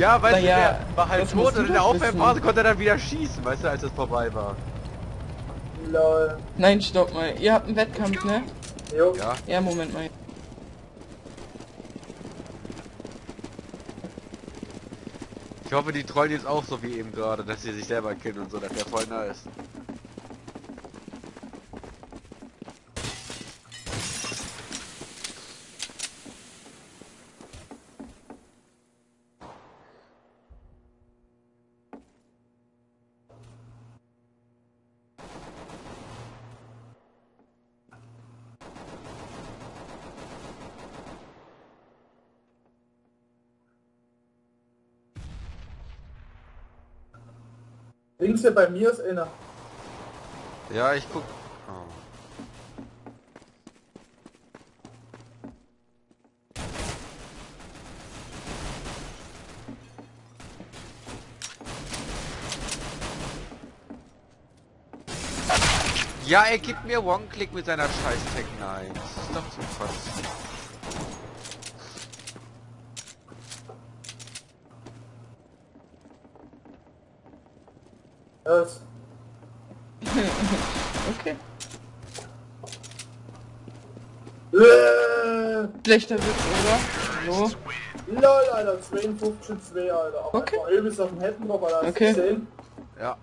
Ja, weißt Naja, du, der war halt tot und in der Aufwärmphase konnte er dann wieder schießen, weißt du, als es vorbei war. Lol. Nein, stopp mal. Ihr habt einen Wettkampf, ne? Jo. Ja. Ja, Moment mal. Ich hoffe, die trollen jetzt auch so wie eben gerade, dass sie sich selber killen und so, das wäre voll nice. Links hier bei mir ist einer. Ja, ich guck. Oh. Ja, er gibt mir One-Click mit seiner scheiß Tech 9. Das ist doch zu kotzen. Das. Okay. Äh, Schlechter Witz, oder? So. lol, Alter. 52 2, Alter. Aber Okay. übelst auf dem Head drauf, Alter. Hast du Okay. gesehen? Ja.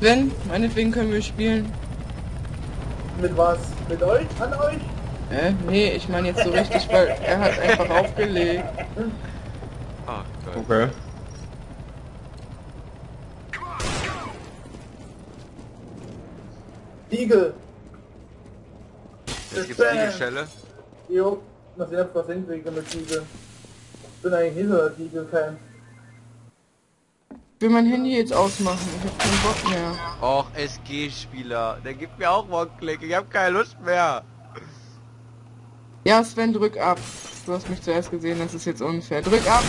Sven, meinetwegen können wir spielen. Mit was? Mit euch? An euch? Äh, nee, ich meine jetzt so richtig, weil er hat einfach aufgelegt. Ah, geil. Okay. Eagle. Jetzt gibt's Eagle-Schelle. Jo. Mal ich was hinkriege mit Eagle. Ich bin eigentlich hinter der Eagle-Fan. Ich will mein Handy jetzt ausmachen. Ich hab keinen Bock mehr. Och, SG-Spieler. Der gibt mir auch One-Click. Ich hab keine Lust mehr. Ja, Sven, drück ab. Du hast mich zuerst gesehen, das ist jetzt unfair. Drück ab!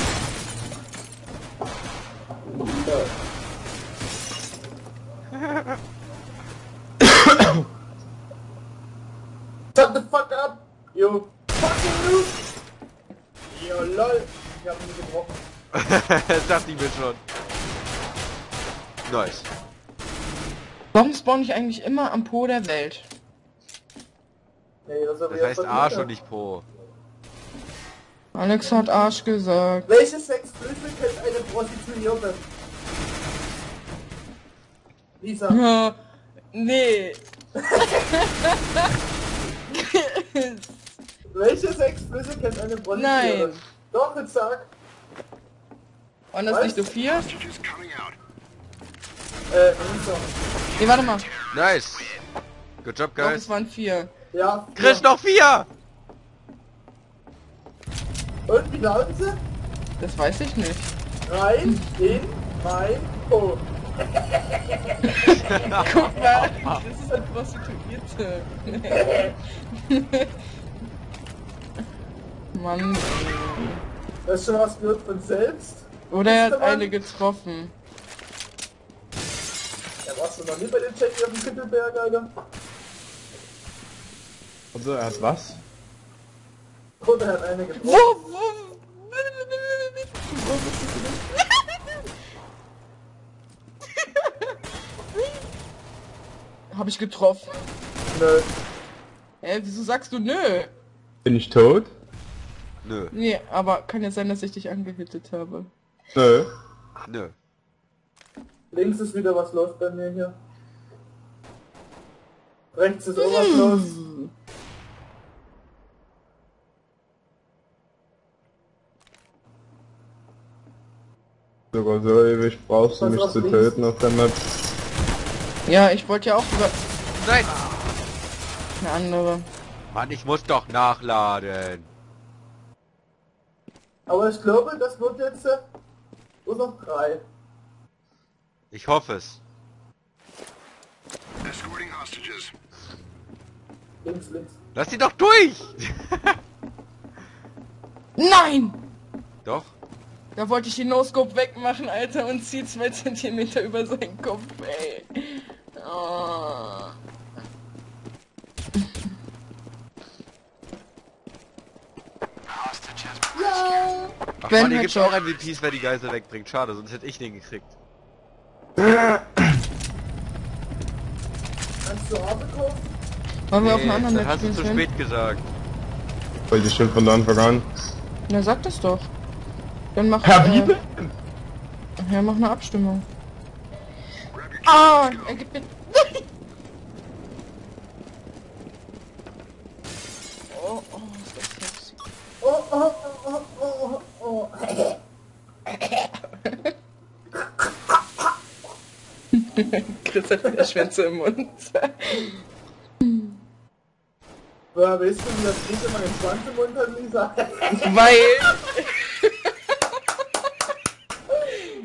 Shut the fuck up! You fucking noob! Yo, lol. Ich hab ihn gebrochen. das dachte ich mir schon. Nice. Warum spawn ich eigentlich immer am Po der Welt? Nee, das, Das heißt Arsch und nicht Po. Alex hat Arsch gesagt. Welche sechs Flüsse kennt eine Prostituierte? Lisa. Ja, nee. Welche sechs Flüsse kennt eine Prostituierte? Nein. Doch, jetzt sag. Waren das Was? nicht so vier? Äh, Lisa. Nee, warte mal. Nice. Good job, Doch, es guys. waren vier. Ja. Chris, noch vier! Und wie lauten sie? Das weiß ich nicht. Rein in mein Po. Guck mal, das ist eine Prostituierte. Mann. Das ist schon was gehört von selbst. Oder er hat eine getroffen. Ja, warst du noch nie bei den Jackie auf dem Kittelberg, Alter? Also, er hat was? Oder er hat eine getroffen. Wo, wo? Hab ich getroffen? Nö. Hä, wieso sagst du nö? Bin ich tot? Nö, Nee, aber kann ja sein, dass ich dich angehittet habe. Nö. nö. Links ist wieder was los bei mir hier. Rechts ist auch was los. Sogar so ewig brauchst du mich zu links? töten auf der Map. Ja, ich wollte ja auch über Nein! Eine andere. Mann, ich muss doch nachladen. Aber ich glaube, das wird jetzt äh, nur noch drei. Ich hoffe es. Escorting hostages. Links, links. Lass die doch durch! Nein! doch? Da wollte ich die No-Scope wegmachen, Alter, und zieh zwei Zentimeter über seinen Kopf, ey. Oh. Ben Mann, hier gibt's auch MVPs, wer die Geisel wegbringt. Schade, sonst hätte ich den gekriegt. Kannst du Arme kaufen? Wollen wir auf Nee, einer anderen das Map hast du zu spät gesagt. Wollte ich schon von Anfang an. Na, sag das doch. Dann mach, Herr äh, Bibel? ja, mach eine Abstimmung. Ah, er gibt mir... oh, oh, ist das sexy. Oh, oh, oh, oh, oh, oh. Chris hat wieder Schwänze im Mund. Woher weißt du, wie das Kind immer den Schwanz im Mund hat, Lisa? Weil...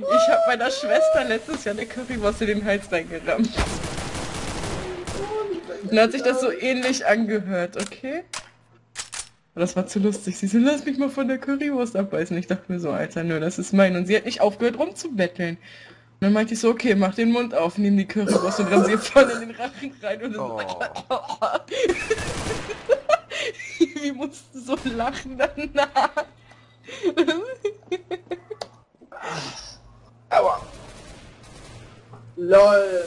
ich habe meiner Schwester letztes Jahr eine Currywurst in den Hals reingerammt. Dann hat sich das so ähnlich angehört, okay? Aber Das war zu lustig. Sie so, lass mich mal von der Currywurst abbeißen. Ich dachte mir so, Alter, nö, das ist mein. Und sie hat nicht aufgehört rumzubetteln. Und dann meinte ich so, okay, mach den Mund auf, nimm die Currywurst und ramm sie ihr voll in den Rachen rein. Und so, Oh. wir mussten so lachen danach. Aua. LOL.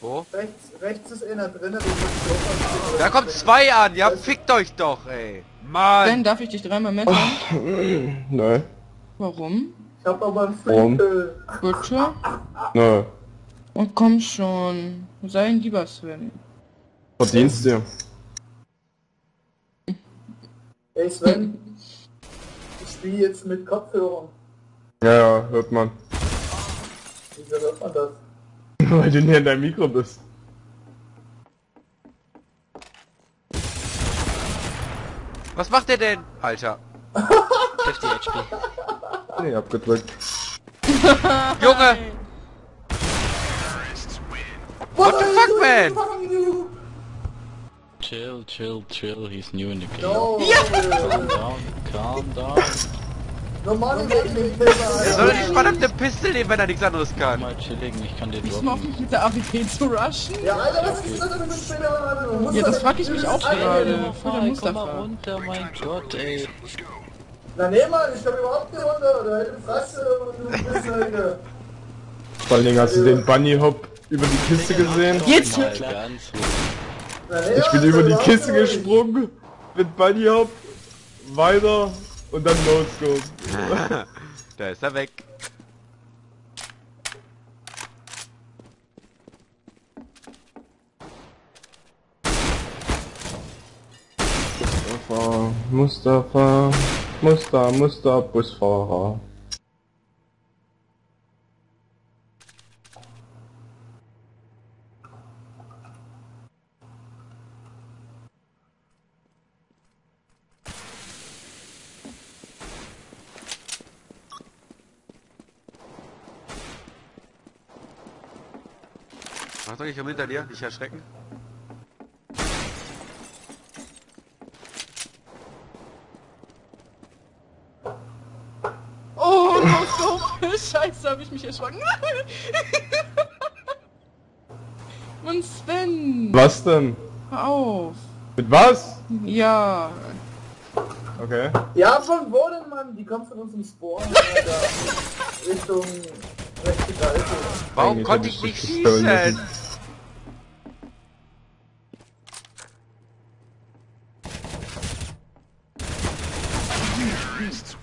Wo? Rechts, rechts ist einer drin, den muss ich auch Da kommt zwei an, ja, fickt euch doch, ey. Ben, Mann. darf ich dich dreimal messen? Nö. Warum? Ich hab aber einen Warum? Freakill. Bitte? Nö. Und komm schon. Sei ein lieber Sven. Verdienst dir. Ey Sven, ich spiele jetzt mit Kopfhörern. Ja, ja, hört man. Wieso hört man das? Weil du näher in deinem Mikro bist. Was macht der denn? Alter. 50 HP. Nee, abgedrückt. Junge! What the fuck, man? Chill, chill, chill, he's new in the game. No! Calm down, calm down. Er soll die verdammte Pistole nehmen, wenn er nichts anderes kann. Mal chilling, ich kann dir Bist du auf mich mit der AWP zu rushen? Ja, Alter, was ist das für Spinner? Mann? Ja, das frag ich mich auch gerade. Voll der Komm mal Mustafa. runter, mein Gott, ey. Na nee, Mann, ich komm überhaupt runter. Du hältst die Fresse und du. Vor allen Dingen hast du den Bunny Hop über die Kiste gesehen. Jetzt! Mal Ich bin über die Kiste gesprungen. Mit Bunny Hop. Weiter. Und dann No-Scope. Da ist er weg. Mustafa, Mustafa, Muster, Muster, Busfahrer. Achtung, ich komm hinter dir, nicht erschrecken. Oh, no scope! Scheiße, hab ich mich erschrocken. Mann, Sven! Was denn? Hör auf! Mit was? Ja. Okay. Ja, von wo denn, Mann? Die kommt von unserem Spawn. Richtung rechte Seite. Warum konnte ich nicht schießen? müssen.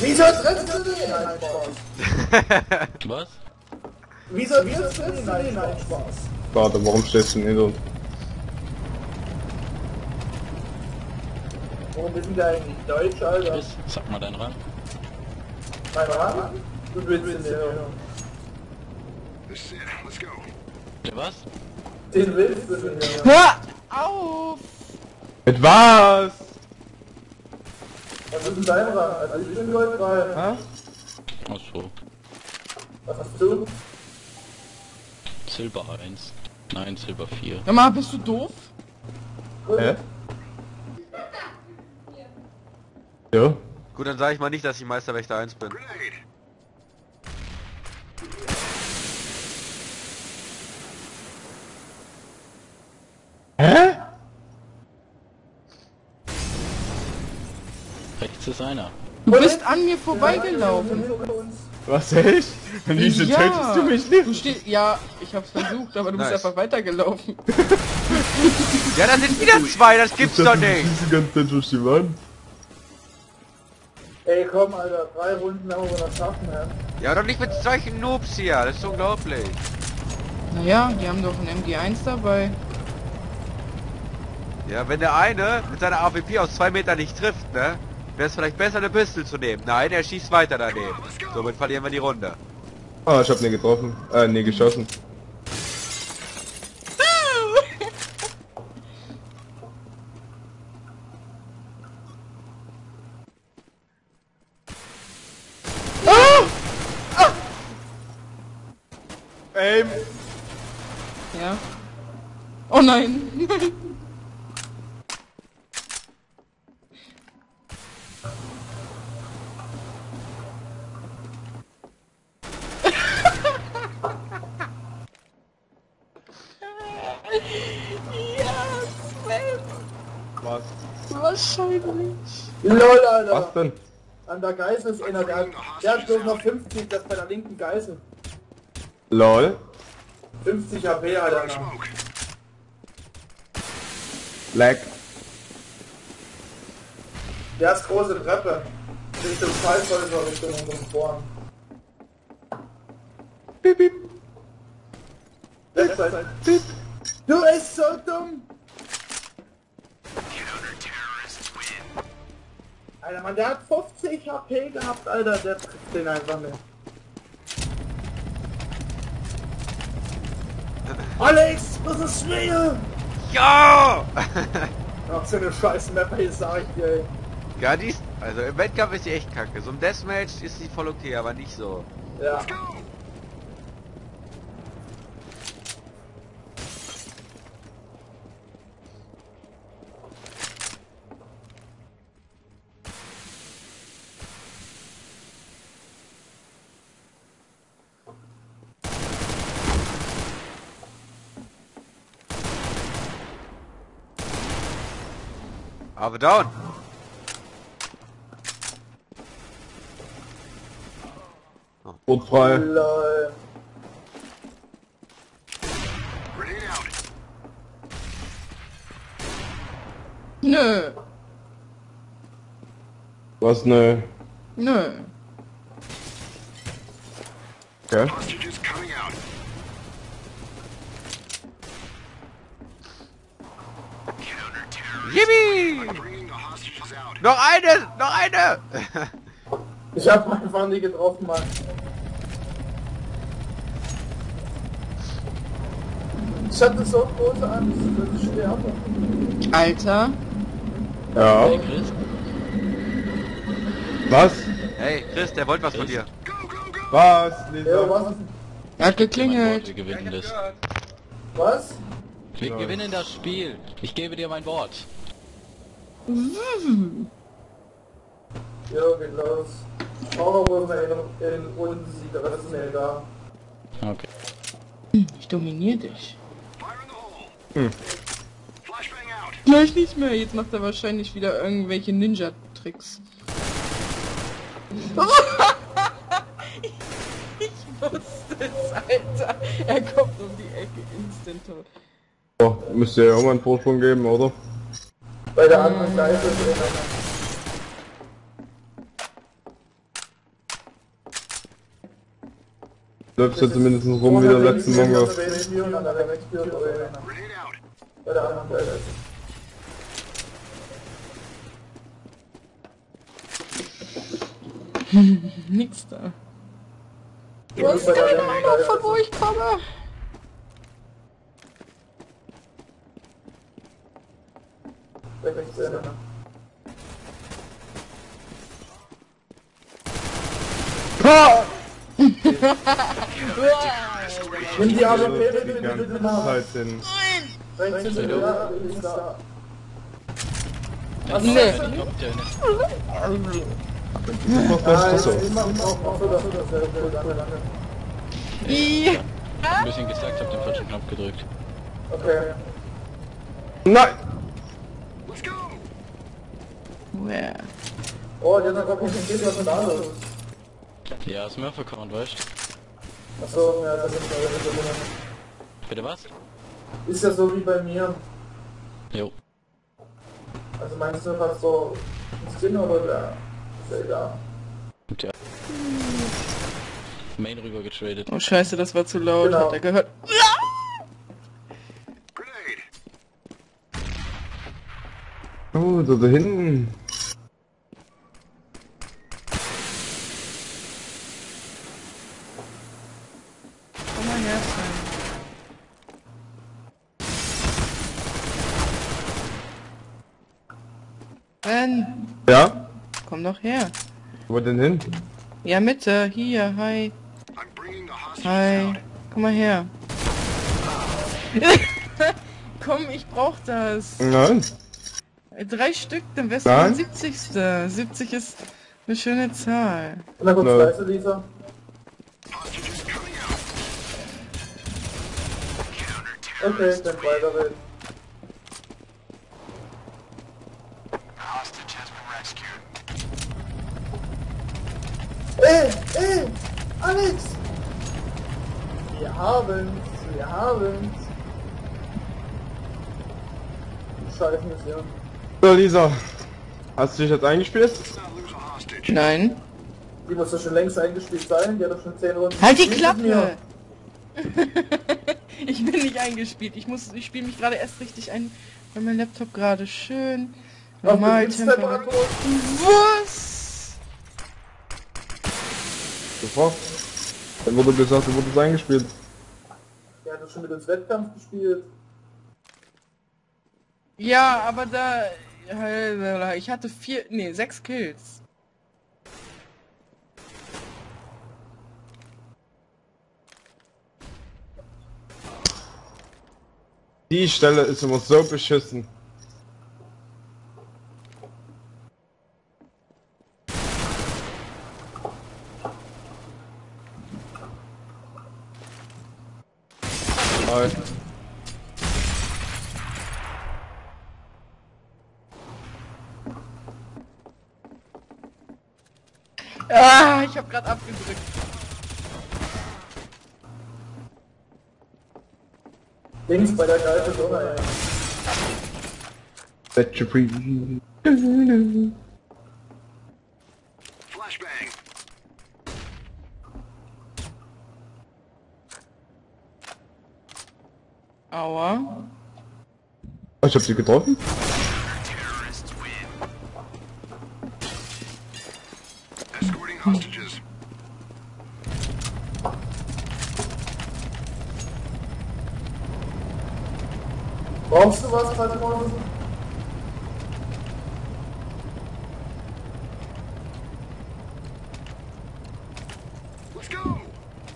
Wieso triffst du den? Nein, Spaß. Was? Wieso triffst du den? Nein, nein, Spaß. Warte, warum stehst du denn hinter uns? Warum bist du eigentlich Deutsch, Alter? Chris, sag mal deinen Rang. Mein Rang? Du willst den ja. Der was? Den willst du denn ja. Hör auf! Mit was? Was ist denn dein Rang? Also ich bin Gold 3. Hä? Ach so. Was hast du? Silber 1. Nein, Silber 4. Hör mal, bist du doof? Hä? Ja? Gut, dann sage ich mal nicht, dass ich Meisterwächter 1 bin. Rechts. rechts ist einer. Du bist an mir vorbeigelaufen. Was, echt? Wieso tötest du mich Du nicht? stehst, ja, ich hab's versucht, aber du bist Nice. einfach weitergelaufen. Ja, da sind wieder zwei, das gibt's doch nicht. Die ganze Zeit durch die Wand. Ey, komm, Alter. Drei Runden haben wir das schaffen, ja. Ja, doch nicht mit solchen Noobs hier, das ist unglaublich. Naja, die haben doch ein MG1 dabei. Ja, wenn der eine mit seiner AWP aus zwei Metern nicht trifft, ne? Wäre es vielleicht besser, eine Pistol zu nehmen. Nein, er schießt weiter daneben. Somit verlieren wir die Runde. Ah, ich hab den getroffen. Äh, nee, geschossen. Aim! Ja. Oh nein. ja, Sven. Was? Wahrscheinlich. LOL, Alter. Was denn? An der Geißel ist einer, der hat, der hat bloß noch 50, das bei der linken Geißel. LOL? 50 HP, Alter. noch. Lag. Der ist große Treppe. Richtung Scheißhäuser, Richtung unserem Vorhang. Piep, piep. Website. Du bist so dumm! Alter, Mann, der hat 50 HP gehabt, Alter, der trifft den einfach nicht. Alex, das ist real! Ja! Ach, so eine scheiß Map, ey, sag ich dir, ey. ja, die ist, also im Wettkampf ist die echt kacke. So im Deathmatch ist sie voll okay, aber nicht so. Ja. Aber down! Boot frei. Lol. Nö. Was, ne? Nö. Okay. Yippie! Noch eine! Noch eine! Ich hab einfach nie getroffen, Mann. Ich hatte so große Angst, dass ich sterbe. Alter. Ja. Hey Chris, Was? hey, Chris, der wollte was von dir. Was? Ja, Lisa? was? Er hat geklingelt. wir gewinnen das. Was? Wir gewinnen das Spiel. Ich gebe dir mein Wort. Jo, geht los. Wir in, mir egal. Okay. Ich dominiere dich. Gleich nicht mehr. Jetzt macht er wahrscheinlich wieder irgendwelche Ninja-Tricks. ich wusste es, Alter. Er kommt um die Ecke instant tot. Oh, müsste ja auch mal einen Vorsprung geben, oder? Bei der anderen Seite ist einer. Läufst du zumindest rum wie der letzte Mongo. Bei der anderen Seite. Nix da. Du hast keine Ahnung, Von wo ich komme. Nimm die AWP bitte, bitte, bitte nach. Zeit hin. Rechts hinter dir, ja, links da. Was nee. Mach das Nein, so. ich so, das danke. Ja. Ein bisschen gesagt, hab den falschen Knopf gedrückt. Okay. Nein! Where? Oh, die hat noch gar keinen Kill, was ist denn da los? Ja, Smurf-Account, weißt du? Achso, ja, das ist ja Bitte was? Ist ja so wie bei mir. Jo. Also meinst du fast so ein Skin oder der? Ist ja egal. Tja. Main rüber getradet. Oh scheiße, das war zu laut. Genau. Hat er gehört? Oh, da, da hinten. Komm mal her. Sven, Ja? komm doch her. Wo denn hin? Ja, Mitte, hier, hi. Hi, komm mal her. komm, ich brauch das. Nein. Drei Stück, dann wärst du Nein. der 70. 70 ist eine schöne Zahl. Und dann kurz Nö. leise, Lisa. Okay, dann weiter reden. Ey, ey, Alex! Wir haben's, wir haben's. Scheiße, ja. So, Lisa. Hast du dich jetzt eingespielt? Nein. Die muss doch schon längst eingespielt sein, die hat doch schon 10 Runden. Halt die. Klappe! ich bin nicht eingespielt. Ich muss, ich spiele mich gerade erst richtig ein, weil mein Laptop gerade schön normal Betriebstemperatur. Was? Sofort. Dann wurde gesagt, du wurdest eingespielt. Der hat doch schon mit uns Wettkampf gespielt. Ja, aber da, ich hatte vier, nee, sechs Kills. Die Stelle ist immer so beschissen. Hi. Ah, ich habe gerade abgedrückt. Links bei der Geife Sonne, ey. Set you free. Aua. Oh, ich hab sie getroffen. Brauchst du was, Falter Morgen?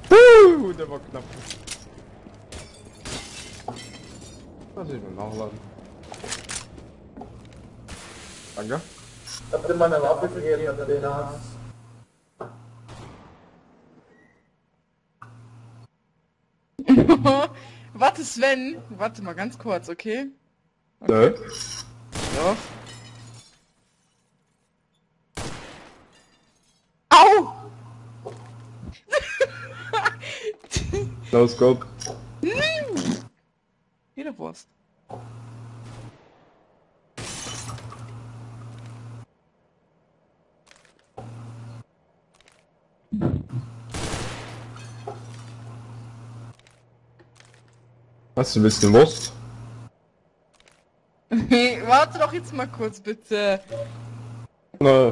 Uh, der war knapp. Lass ich mal nachladen. Danke. Ich hab dir meine Waffe gegeben, wenn du den hast. Warte, Sven. Warte mal ganz kurz, okay? Nö. Doch. Au! No scope. Hast du ein bisschen Wurst? Warte doch jetzt mal kurz, bitte. Nö.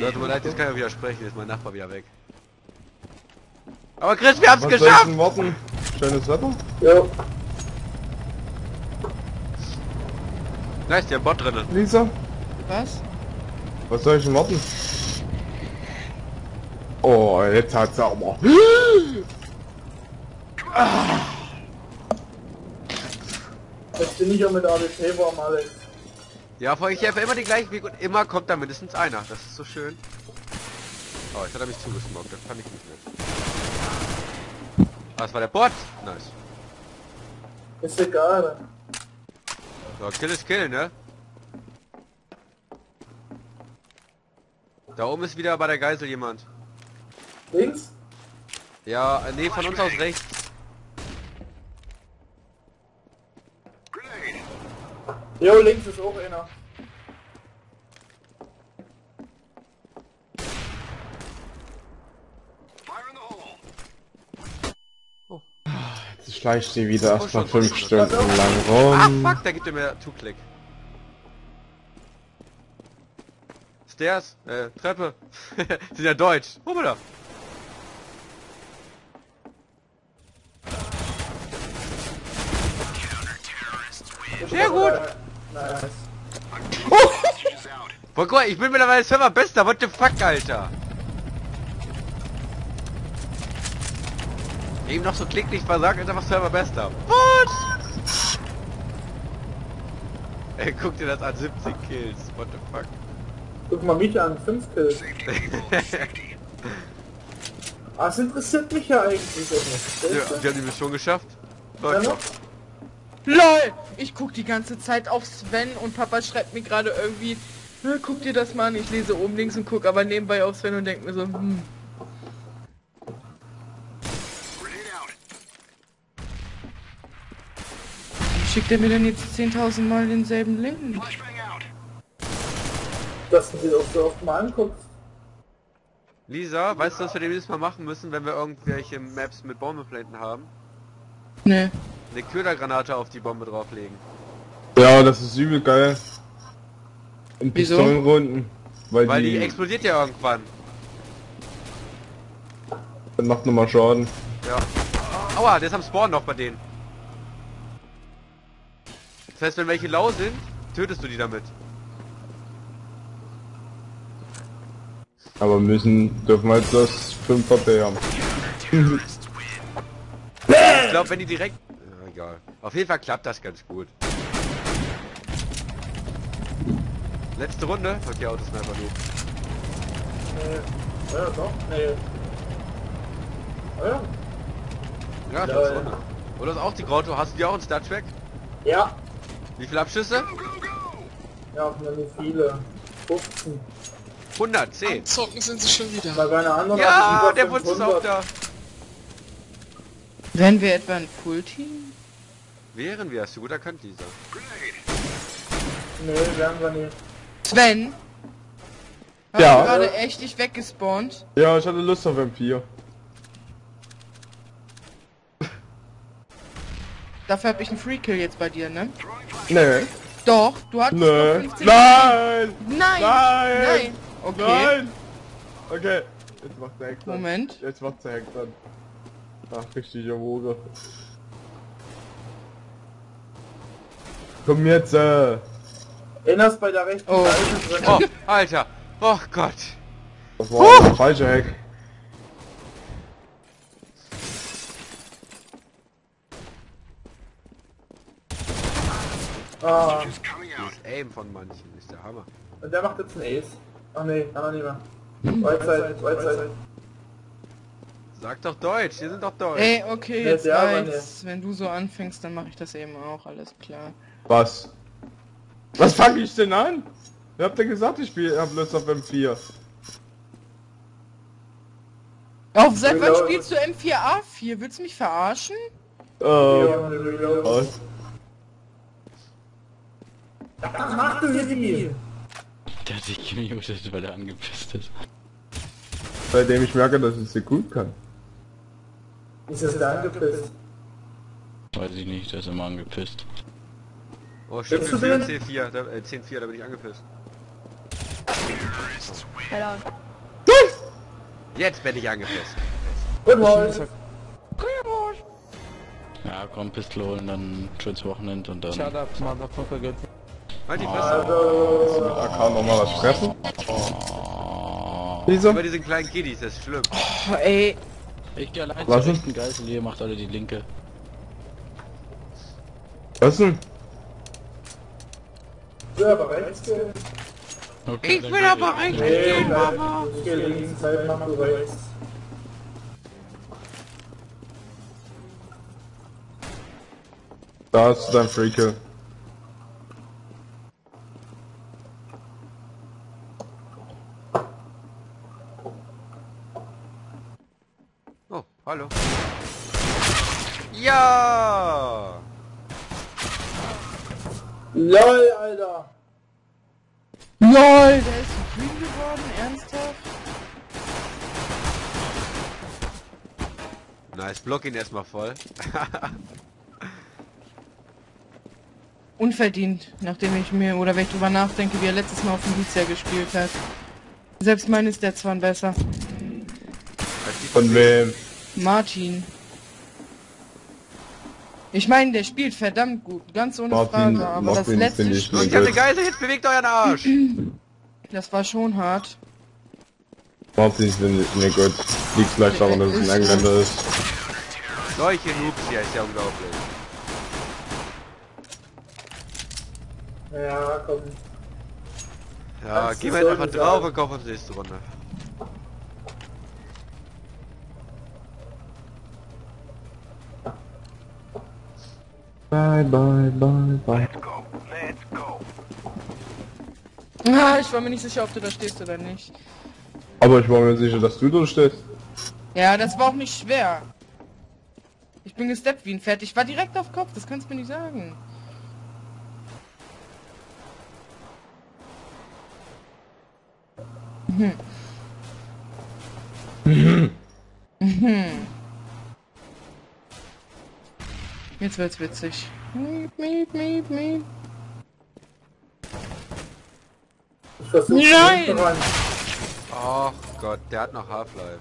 Ja, tut mir leid, jetzt kann ich widersprechen, jetzt ist mein Nachbar wieder weg. Aber Chris, wir haben's Was soll ich geschafft! denn warten? Schönes Wetter? Jo. Da ist der Bot drinnen. Lisa? Was? Was soll ich denn warten? Oh, jetzt hat's aber. Jetzt bin ich ja mit AWP warm, Alex. Ja, vor ich helfe immer den gleichen Weg und immer kommt da mindestens einer. Das ist so schön. Oh, jetzt hat er mich zugesmockt, das fand ich nicht nett. Ah, das war der Bot. Nice. Ist egal. So, Kill ist Kill, ne? Da oben ist wieder bei der Geisel jemand. Links? Ja, äh, nee, von uns aus rechts. Jo, links ist auch einer. Jetzt schleicht sie wieder Oh, erstmal schon. fünf Stunden lang Ah, rum. fuck, da gibt er mir Two-Click. Stairs, äh, Treppe. Sind ja deutsch. Hoppala. Sehr gut. Nice. Mal, ich bin mittlerweile Server bester. What the fuck, Alter? Eben noch so klick nicht versagt, ist einfach Server bester. What? Ey, guck dir das an, 17 Kills. What the fuck? Guck mal mich an, 5 Kills. Ah, es interessiert mich ja eigentlich auch nicht. ja, wir haben die Mission geschafft. Ja, doch. LOL! Ich guck die ganze Zeit auf Sven und Papa schreibt mir gerade irgendwie, "Hä, guck dir das mal an, ich lese oben links und guck aber nebenbei auf Sven und denk mir so, hm. Wie Schickt er mir denn jetzt 10.000 Mal denselben Link? Dass du dir auch so oft mal anguckst. Lisa, weißt du, was wir demnächst mal machen müssen, wenn wir irgendwelche Maps mit Bombenplanten haben? Ne. Eine Ködergranate auf die Bombe drauflegen. Ja, das ist übel geil. In Wieso? Pistolenrunden. Weil, Weil die, die explodiert ja irgendwann. macht nochmal Schaden. Ja. Aua, der ist am Spawn noch bei denen. Das heißt, wenn welche lau sind, tötest du die damit. Aber müssen, dürfen halt das 5 HP haben. Ich glaube, wenn die direkt... Ja, egal. Auf jeden Fall klappt das ganz gut. Letzte Runde? Okay, Autosniper du. Nee. Ja, doch. Nee. Ah, ja. Ja, letzte Ja. Runde. Oder ist auch die Grauto? Hast du die auch in Star Trek? Ja. Wie viele Abschüsse? Ja, auch noch nicht viele. 15. 110. Zocken sind sie schon wieder. Bei einer anderen Ja, der Wunsch ist 500. auch da. Wären wir etwa ein Fullteam? Wären wir, hast du gut erkannt, Lisa. Nee, werden wir nicht. Sven? Hast Ja. du gerade echt dich weggespawnt? Ja, ich hatte Lust auf M4. Dafür habe ich einen Free Kill jetzt bei dir, ne? Nee. Doch, du hattest Nee. noch 15 Nein! Nein! Nein! Nein! Okay. Nein! Okay. Jetzt macht der Hexer. Moment. Jetzt macht der Hexer. Ach, richtiger Woge. Komm jetzt, äh. Erinnerst bei der rechten Oh. Seite drin. Oh, Alter. Oh Gott. Das war der falsche Hack. Ah, Das Aim von manchen ist der Hammer. und der macht jetzt einen Ace. Ach nee, kann er nicht mehr. Whiteside, Whiteside. Sag doch Deutsch, wir sind doch Deutsch. Ey, okay, Ja, jetzt aber reicht's. Wenn du so anfängst, dann mache ich das eben auch, alles klar. Was? Was fange ich denn an? Ihr habt ja gesagt, ich spiele hab Lust auf M4. Auf seit wann spielst du M4A4? Willst du mich verarschen? Äh, Ja, was? Was machst du hier? Der hat sich gemutet, weil er angepisst ist. Seitdem ich merke, dass ich sie gut kann. Ist das der angepisst? Weiß ich nicht, der ist immer angepisst. Oh, stimmt, Willst du 4, den? C4, da, äh, 10-4, da bin ich angepisst. Jetzt bin ich angepisst. Good Boys. Ja, komm, Pistol holen, dann schönes Wochenende und dann... up, motherfucker, good. Halt die Fresse. Also, Mit AK nochmal was fressen? Oh. Wieso? Über diesen kleinen Kiddies, das ist schlimm. Oh, ey. Ich gehe allein Was zur ist? rechten Geisel, ihr macht alle die linke. Was denn? ja, aber rechts gehen. Okay, Ich will geh aber rechts Nee, gehen, Mama. ich geh links, halt mach du rechts. Da ist dein Freakill. Oh, hallo. Ja! LOL, Alter. LOL, der ist green geworden, ernsthaft? Nice, block ihn erstmal voll. Unverdient, nachdem ich mir, oder wenn ich drüber nachdenke, wie er letztes Mal auf dem Vizia gespielt hat. Selbst meine Stats waren besser. Von wem? Martin. Ich meine, der spielt verdammt gut, ganz ohne Martin, Frage, aber das Martin letzte finde ich ich hab eine Geisel, jetzt bewegt euren Arsch! das war schon hart. Martin ich nicht gut. Liegt vielleicht daran, dass es ein Engländer ist. Solche Noobs hier ist ja unglaublich. Ja, komm. Ja, geh mal einfach drauf und kauf uns nächste Runde. Bye, bye, bye, bye. Ah, ich war mir nicht sicher, ob du da stehst oder nicht. Aber ich war mir sicher, dass du da stehst. Ja, das war auch nicht schwer. Ich bin gesteppt wie ein Pferd. Ich war direkt auf Kopf, das kannst du mir nicht sagen. Mhm. Jetzt wird's witzig. Miep, miep, miep, miep. Ich versuche Nein! Ach Gott, der hat noch Half-Life.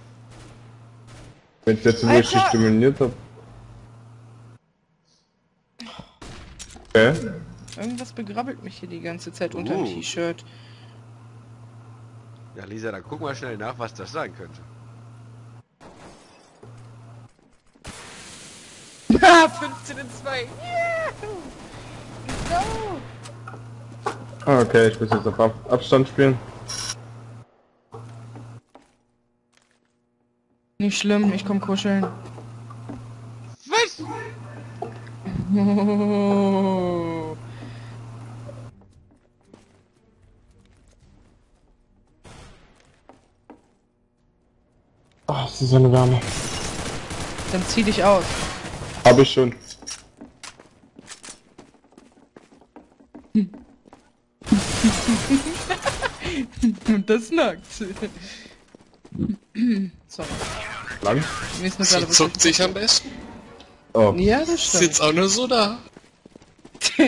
Wenn ich jetzt so Alter! richtig dominiert hab. Okay. Irgendwas begrabbelt mich hier die ganze Zeit unter dem Uh. T-Shirt. Ja, Lisa, dann guck mal schnell nach, was das sein könnte. Ha, 15 in 2. Yeah! Ah, okay, ich muss jetzt auf Ab Abstand spielen. Nicht schlimm, ich komm kuscheln. Was? Oh. Ah, es ist so eine Wärme. Dann zieh dich aus. Hab ich schon. Und das nackt. Sorry. Lang? So gerade was zuckt sich am besten. Oh. Ja, das stimmt. Sitzt auch nur so da.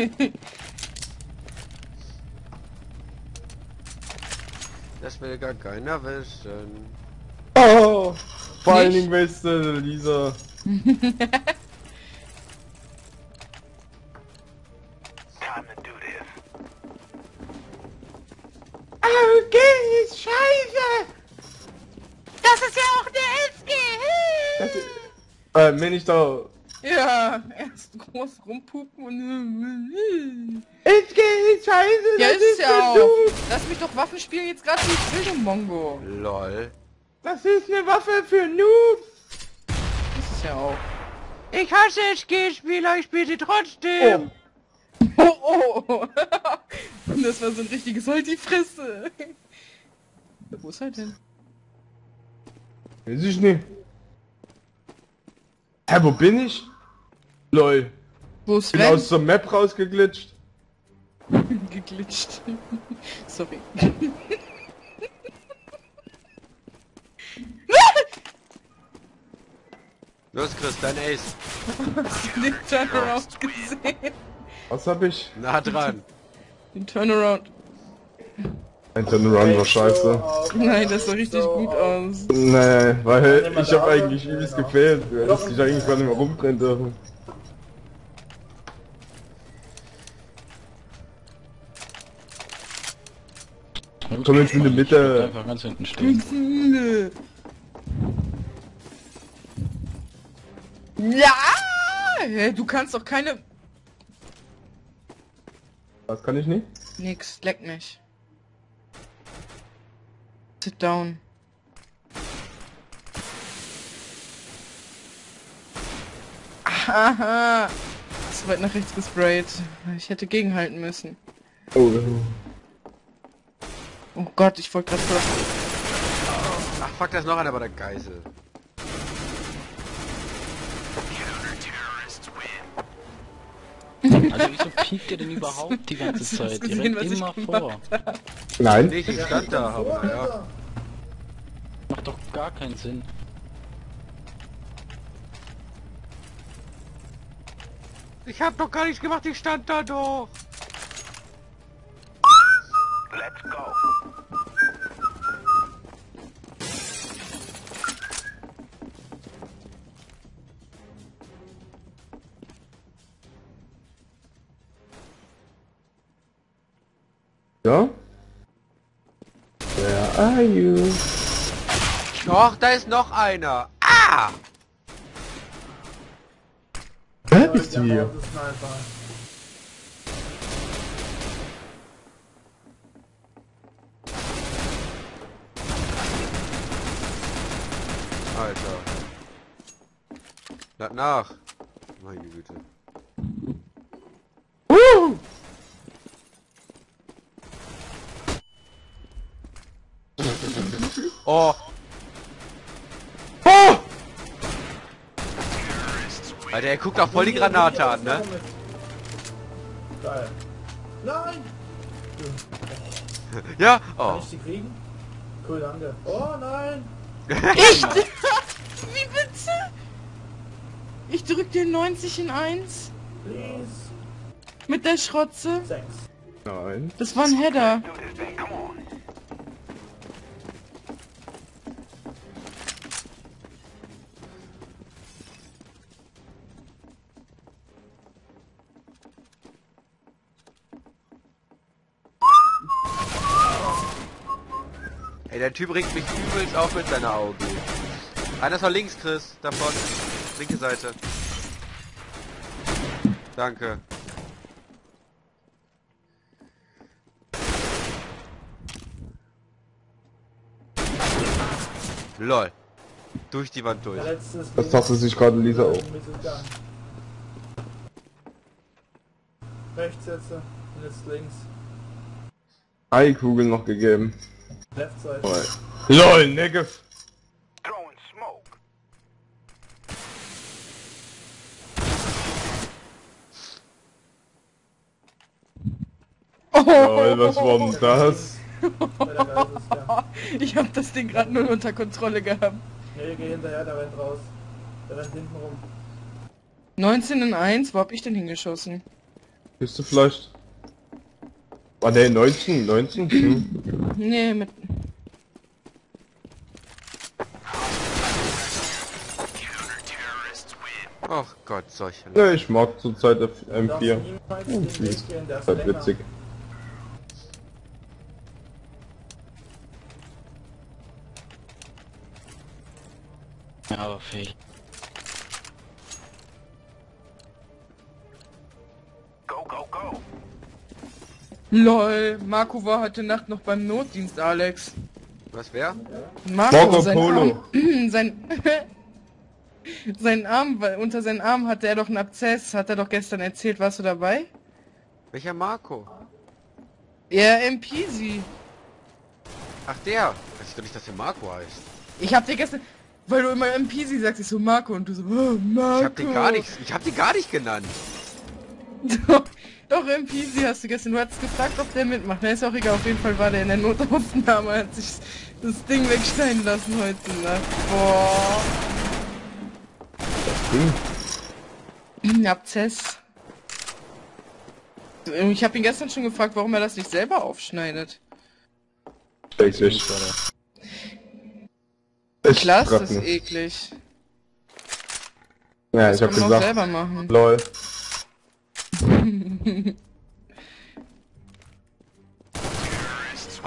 Das will gar keiner wissen. Oh! Vor allen Nicht? Dingen weißt du, Lisa. scheiße! Das ist ja auch der SG! Äh, bin ich da. Ja, erst groß rumpupen und... SG ist scheiße, Ja, ist es ja auch. Lass mich doch Waffen spielen jetzt gerade will, du Mongo. Lol. Das ist eine Waffe für Noobs. Ist es ja auch. Ich hasse SG-Spieler, ich spiele sie trotzdem. Oh, oh, oh. Und das war so ein richtiges Halt die Fresse. Wo ist er denn? Weiß ich nicht. Hä, wo bin ich? Lol. Wo ist Bin Sven? aus der Map rausgeglitscht. Geglitscht. Sorry. Los, Chris, dein Ace. Hast du den Turnaround gesehen? Was hab ich? Nah dran. Den Turnaround. Ein Turnaround war scheiße. Nein, das sah richtig gut aus. Nee, weil ich hab eigentlich übelst gefehlt. Du hättest dich eigentlich gar nicht mehr rumdrehen dürfen. Komm jetzt in die Ich Mitte. einfach ganz hinten stehen. Ja! Hä, Du kannst doch keine... Was kann ich nicht? Nix, leck mich. Sit down. Aha! zu weit nach rechts gesprayt. Ich hätte gegenhalten müssen. Oh. Oh Gott, ich wollte gerade voll... Ach fuck, da ist noch einer bei der Geisel. Wieso piekt ihr denn überhaupt die ganze Zeit? Ihr gesehen, rennt was ich immer vor. Nein. Nee, ich stand da, aber ja. Macht doch gar keinen Sinn. Ich hab doch gar nichts gemacht, ich stand da doch. Da ist noch einer. Ah! Wer bist du hier? Alter. Lad nach. Meine Güte. Oh. Oh! Alter, er guckt auch voll die Granate an, ne? Geil. Nein! Ja. Kann Oh. ich die kriegen? Cool, danke. Oh nein! Echt? Wie bitte? Ich drück den 90 in 1 Please! mit der Schrotze. Sechs. Nein. Das war ein Header. Der Typ regt mich übelst auf mit seiner Augen. Einer ist noch links, Chris. Davon. Linke Seite. Danke. LOL. Durch die Wand durch. Das tastet sich gerade Lisa auf. Rechts jetzt und jetzt links. Eikugeln noch gegeben. Left side. Oh, LOL, Negev. LOL, was war denn das? Ich hab das Ding gerade null unter Kontrolle gehabt. Nee, geh hinterher, der rennt raus. Der rennt hinten rum. 19 in 1, wo hab ich denn hingeschossen? Bist du vielleicht? War der 19? 19? Hm. Nee, mit... Ach Gott, solche. Ne, ich mag zurzeit der Du darfst M4. niemals den Weg gehen, der ist Halt witzig. Ja, aber fähig. LOL, Marco war heute Nacht noch beim Notdienst, Alex. Was wer? Marco, Marco sein Polo. Arm, sein, sein Arm, weil unter seinen Arm hatte er doch einen Abzess, hat er doch gestern erzählt, warst du dabei? Welcher Marco? Ja, MPZ. Ach der. Weiß ich doch nicht, dass der Marco heißt. Ich hab dir gestern, weil du immer MPZ sagst, ich so Marco und du so, oh, Marco. Ich hab den gar nicht, ich hab den gar nicht genannt. Doch, doch, MPZ hast du gestern, du hattest gefragt, ob der mitmacht. Na, ist auch egal, auf jeden Fall war der in der Notaufnahme, hat sich das Ding wegschneiden lassen heute Nacht. Boah. Ein Abzess. Ich habe ihn gestern schon gefragt, warum er das nicht selber aufschneidet. Eklig. war der. Ich Klar ist das nicht. eklig. Ja, Das ich hab kann man auch gesagt. selber machen. LOL.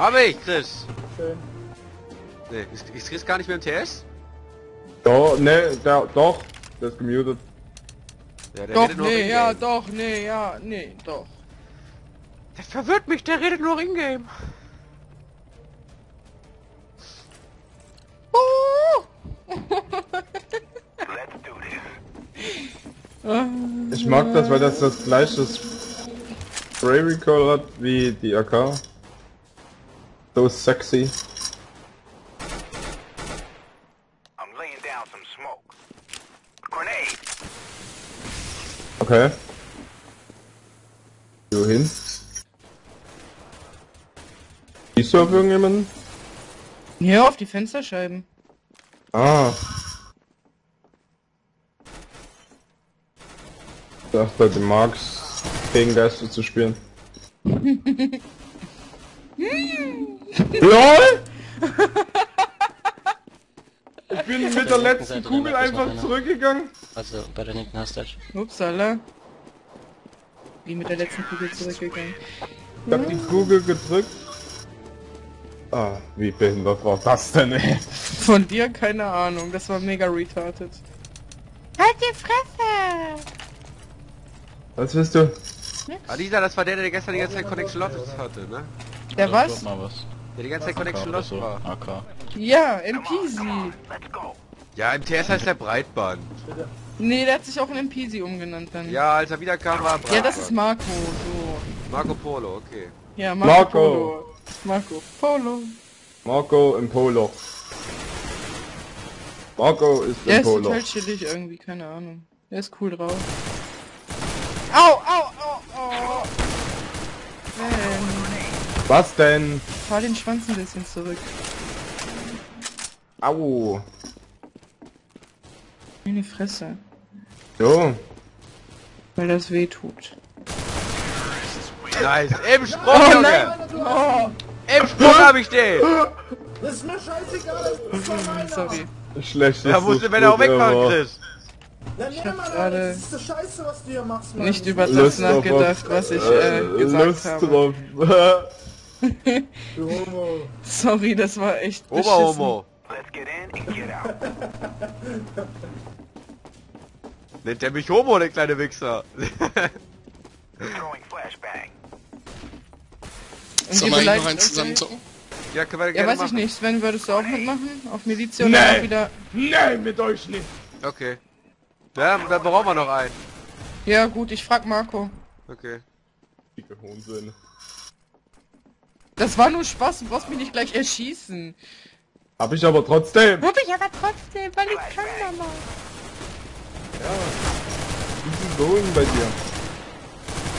Hab ich, Chris. Schön. Nee, ist, ist Chris gar nicht mehr im TS? Doch, ne, der, doch. Der ist gemutet. Ja, der Doch, redet nur nee, ja, doch, nee, ja, nee, doch. Das verwirrt mich, der redet nur in-game. Oh! Ich mag das, weil das das gleiche Spray Recall hat wie die AK. So sexy. I'm laying down some smoke. Grenade. Okay. Wohin? Siehst du auf irgendjemanden? Ja, auf die Fensterscheiben. Ah. Ich dachte, du magst gegen Geister zu spielen. LOL! Ich bin mit der letzten Kugel einfach zurückgegangen. Also bei der linken hast du Upsala. Wie mit der letzten Kugel zurückgegangen. Ich hab die Kugel gedrückt. Ah, wie behindert war das denn, ey? Von dir keine Ahnung, das war mega retarded. Halt die Fresse! Was willst du? Alisa, das war der, der gestern die ganze Zeit Connection Lost hatte, ne? Der was? Der die ganze Zeit Connection Lost so. war. AK. Ja, MPZ. Ja, MTS heißt der Breitband. Nee, der hat sich auch in MPZ umgenannt dann. Ja, als er wiederkam, war er Breitband. Ja, das ist Marco, so. Marco Polo, okay. Ja, Marco, Marco. Polo. Marco Polo. Marco im Polo. Marco ist Der im ist Polo. total chillig irgendwie, keine Ahnung. Der ist cool drauf. Au, au, au, au. Ähm, Was denn? Fahr den Schwanz ein bisschen zurück. Au. In die Fresse. So. Weil das weh tut. Nice. Im Sprung, Junge! Oh, Im Sprung hab ich den! Das ist mir scheißegal, das ist doch meiner. sorry. Schlecht. Da musste, wenn er auch wegfahren, Chris. Nee, hab gerade das ist das Scheiße, was du hier machst, Mann. Nicht über das Lust nachgedacht, auf- was ich äh, gesagt Lust habe. drauf. Sorry, das war echt. Oberhomo. Nennt er mich Homo, der kleine Wichser. Sollen wir noch einen zusammenzocken? ja, können wir Ja, gerne weiß ich machen. nicht. Sven, würdest du auch mitmachen? Auf Militia Nee. oder auch wieder... Nee, mit euch nicht. Okay. Ja, dann brauchen wir noch einen. Ja gut, ich frag Marco. Okay. Dicke Hohnsöhne. Das war nur Spaß, du brauchst mich nicht gleich erschießen. Hab ich aber trotzdem. Hab ich aber trotzdem, weil ich kann, Mama. Easy going bei dir.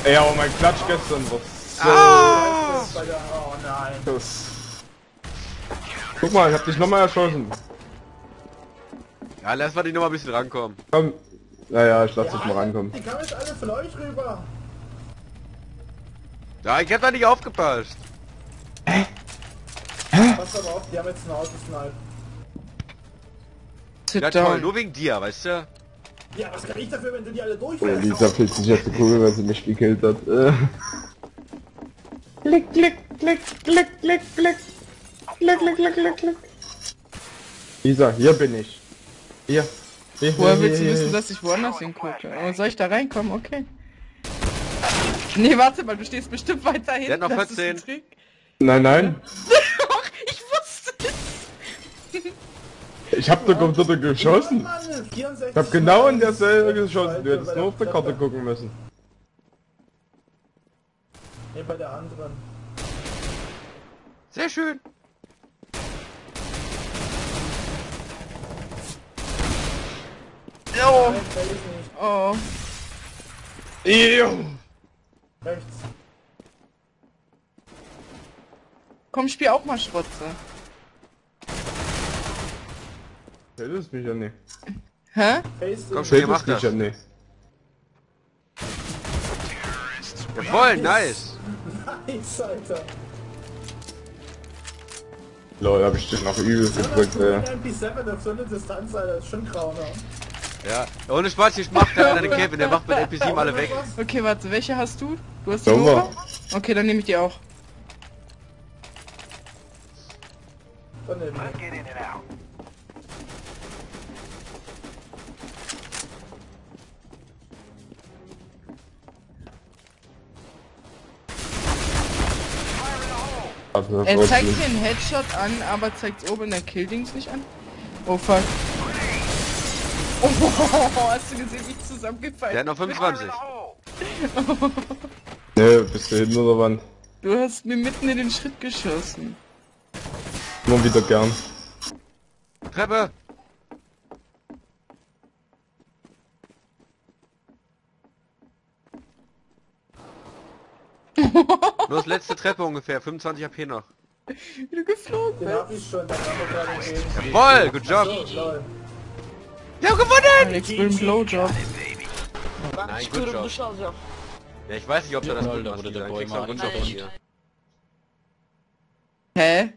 Ey, aber mein Klatsch gestern war so... Ah! Oh nein. Das... Guck mal, ich hab dich nochmal erschossen. Ja, lass mal die noch mal ein bisschen rankommen. Komm. Naja, ich lass dich mal rankommen. Die kamen jetzt alle von euch rüber. Ja, ich hab da nicht aufgepasst. Pass aber auf, die haben jetzt ein Autosnipe. Ja toll, nur wegen dir, weißt du? Ja, was kann ich dafür, wenn du die alle Oh, durchfährst? Lisa fehlt sich jetzt die Kugel, weil sie mich gekillt hat. Äh. Klick, klick, klick, klick, klick, klick. Klick, klick, klick, klick, klick. Lisa, hier bin ich. Hier. hier Woher willst du wissen, dass ich woanders hingucke? Oh, soll ich da reinkommen? Okay. Nee, warte mal, du stehst bestimmt weiter hinten. hat noch das ist ein 14. Trick. Nein, nein. Doch, ich wusste es. Ich hab doch Computer geschossen. Mann, 64 Ich hab genau in der Serie Scheiße, geschossen. Du hättest nur auf der Karte gucken müssen. Nee, bei der anderen. Sehr schön. Oh, nicht. oh. Ew. Rechts. Komm, spiel auch mal Schrotze. Hättest mich ja nicht. Hä? Komm schon, ihr macht Hättest das. mich ja nicht. Jawohl, nice. Nice, Alter. Lol, hab ich den noch übel gedrückt, ey. Ein MP7 auf so eine Distanz, Alter, ist schon grau, ne? Ja, ohne Spaß, hier macht der eine Kevin, der macht mit MP7 alle weg. Okay, warte, welche hast du? Du hast die. Nova? Okay, dann nehme ich die auch. Also, Er zeigt dir einen Headshot an, aber zeigt oben in der Killdings nicht an. Oh fuck. Oh, hast du gesehen, wie ich Der zusammengefallen hat noch Fire 25. in the hole! Ne, bist du hinten oder wann? Du hast mir mitten in den Schritt geschossen. Immer wieder gern. Treppe! Nur das letzte Treppe ungefähr, 25 HP noch. Wie du geflogen Den hab ich schon, den haben wir gerade gesehen. Jawoll, good job! Wir haben gewonnen! Alex will einen Blowjob. Nein, good job. Ja, ich weiß nicht, ob da das gut Dann Boy kriegst du einen Wunsch von. Hä?